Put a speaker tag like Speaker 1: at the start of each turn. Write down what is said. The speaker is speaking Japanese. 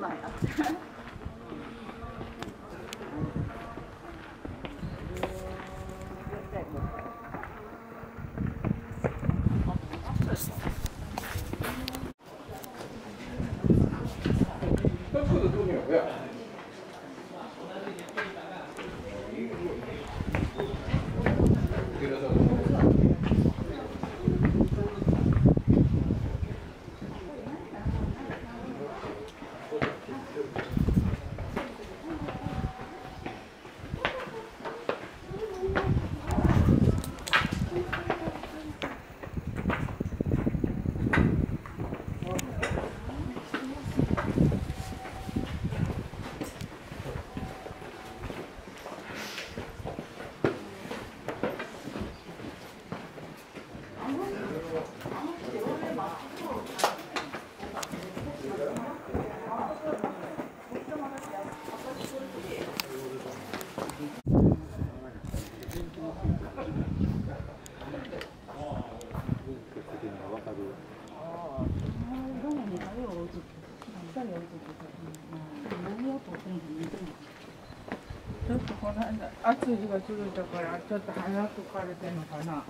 Speaker 1: どんちょっとこの間暑い日が続いたからちょっと早く枯れてんのかな。